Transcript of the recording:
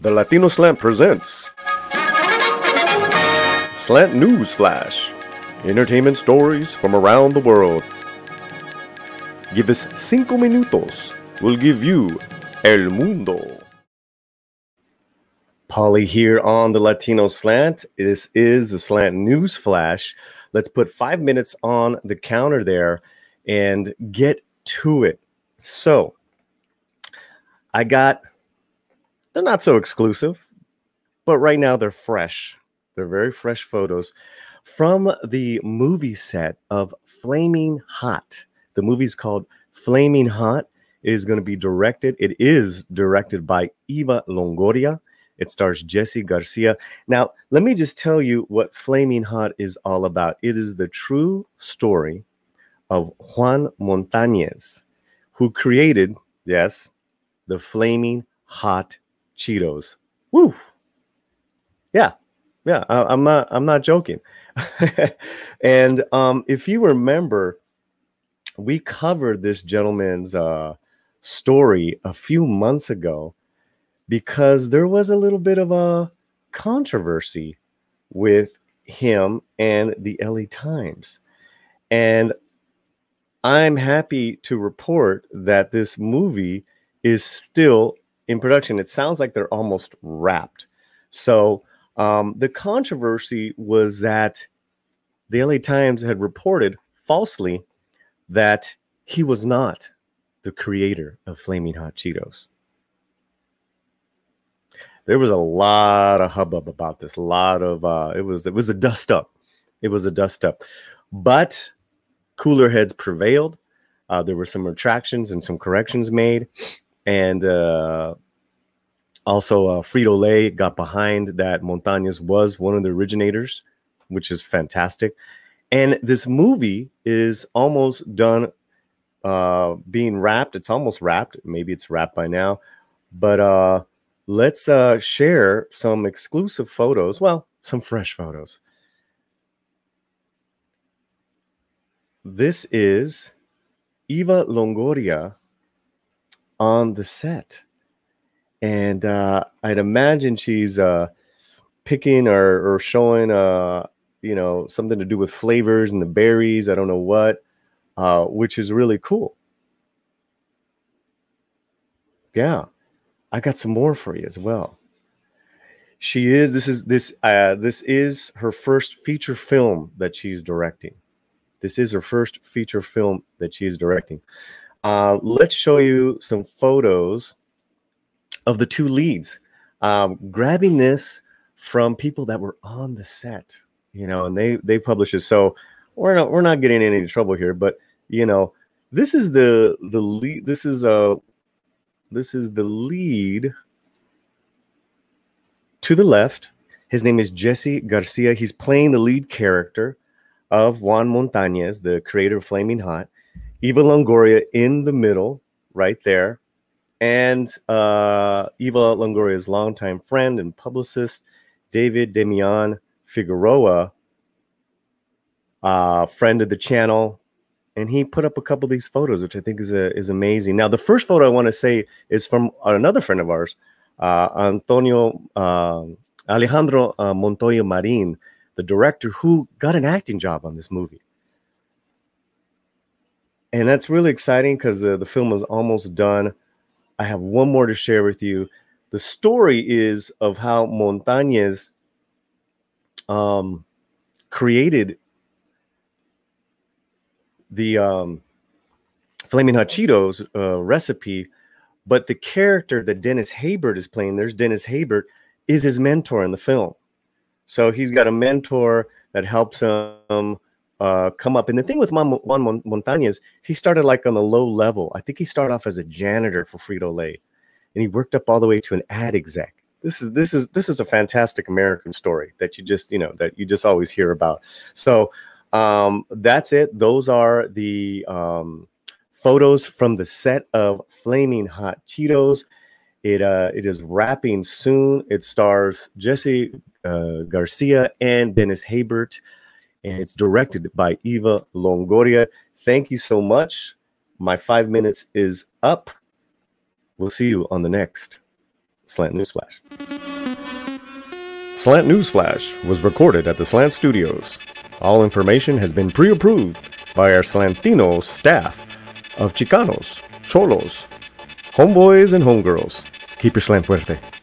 The Latino Slant presents Slant News Flash. Entertainment stories from around the world. Give us cinco minutos. We'll give you El Mundo. Polly here on the Latino Slant. This is the Slant News Flash. Let's put five minutes on the counter there and get to it. So, I got, they're not so exclusive, but right now they're fresh. They're very fresh photos from the movie set of Flaming Hot. The movie's called Flaming Hot. It is going to be directed, it is directed by Eva Longoria. It stars Jesse Garcia. Now, let me just tell you what Flaming Hot is all about. It is the true story of Juan Montañez, who created, yes, the Flaming Hot Cheetos. Woo! Yeah, yeah, I, am not, I'm not joking. and um, if you remember, we covered this gentleman's uh, story a few months ago because there was a little bit of a controversy with him and the LA Times. And I'm happy to report that this movie is still in production. It sounds like they're almost wrapped. So um, the controversy was that the LA Times had reported falsely that he was not the creator of Flaming Hot Cheetos there was a lot of hubbub about this. A lot of uh, it was it was a dust up. It was a dust up, but cooler heads prevailed. Uh, there were some retractions and some corrections made, and uh, also uh, Frito Lay got behind that Montañez was one of the originators, which is fantastic. And this movie is almost done uh, being wrapped. It's almost wrapped. Maybe it's wrapped by now, but uh, let's uh, share some exclusive photos. Well, some fresh photos. This is Eva Longoria on the set. And uh, I'd imagine she's uh, picking or, or showing, uh, you know, something to do with flavors and the berries. I don't know what, uh, which is really cool. Yeah. I got some more for you as well. She is this is this uh, this is her first feature film that she's directing. This is her first feature film that she's directing. Uh, let's show you some photos of the two leads. Um, grabbing this from people that were on the set, you know, and they they publish it. So we're not we're not getting any trouble here, but you know, this is the the lead. This is a this is the lead to the left. His name is Jesse Garcia. He's playing the lead character of Juan Montañez, the creator of Flaming Hot. Eva Longoria in the middle, right there. And uh, Eva Longoria's longtime friend and publicist, David Damian Figueroa, uh, friend of the channel, and he put up a couple of these photos, which I think is a, is amazing. Now, the first photo I want to say is from another friend of ours, uh, Antonio uh, Alejandro uh, Montoya Marin, the director who got an acting job on this movie. And that's really exciting because the, the film is almost done. I have one more to share with you. The story is of how Montañez um, created the um, Flaming Hot Cheetos uh, recipe, but the character that Dennis Haysbert is playing, there's Dennis Haysbert, is his mentor in the film. So he's got a mentor that helps him uh, come up. And the thing with Juan Montañez, he started like on a low level. I think he started off as a janitor for Frito Lay, and he worked up all the way to an ad exec. This is this is this is a fantastic American story that you just you know that you just always hear about. So um, that's it. Those are the um, photos from the set of Flaming Hot Cheetos. It uh, it is wrapping soon. It stars Jesse uh, Garcia and Dennis Haysbert, and it's directed by Eva Longoria. Thank you so much. My five minutes is up. We'll see you on the next Slant News Flash. Slant News Flash was recorded at the Slant Studios. All information has been pre approved by our Slantino staff of Chicanos, Cholos, Homeboys, and Homegirls. Keep your slant fuerte.